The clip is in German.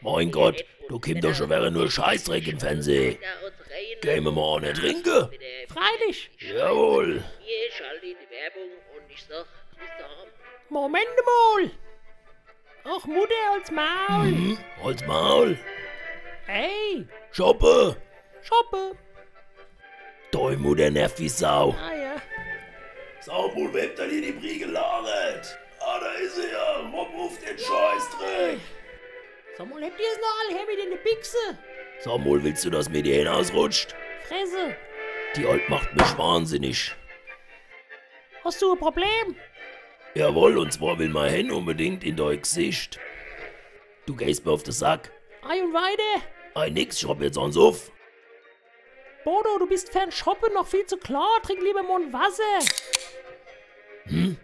Mein Gott, du kommst doch schon wäre nur Scheißdreck im Fernsehen. Da Gehen wir mal eine der Freilich. Jawohl. Hier schalte in die Werbung und ich sag, bis dahin. Moment mal. Ach, Mutter als Maul. Hm, halt's Maul. Hey, Shoppe. shoppe. Deine Mutter nervt wie Sau. Ah ja. Saumul, wer habt denn hier die Brie gelagert? Den Scheißdreck. Sag mal, habt ihr es noch alle her mit in der Bichse? Samuel, willst du, dass mir die hinausrutscht? Fresse. Die Alt macht mich wahnsinnig. Hast du ein Problem? Jawohl, und zwar will mein Hen unbedingt in dein Gesicht. Du gehst mir auf den Sack. Ei und weiter. Ei, nix, ich hab jetzt ans Uff. Bodo, du bist fern shoppen noch viel zu klar. Trink lieber mal ein Wasser. Hm?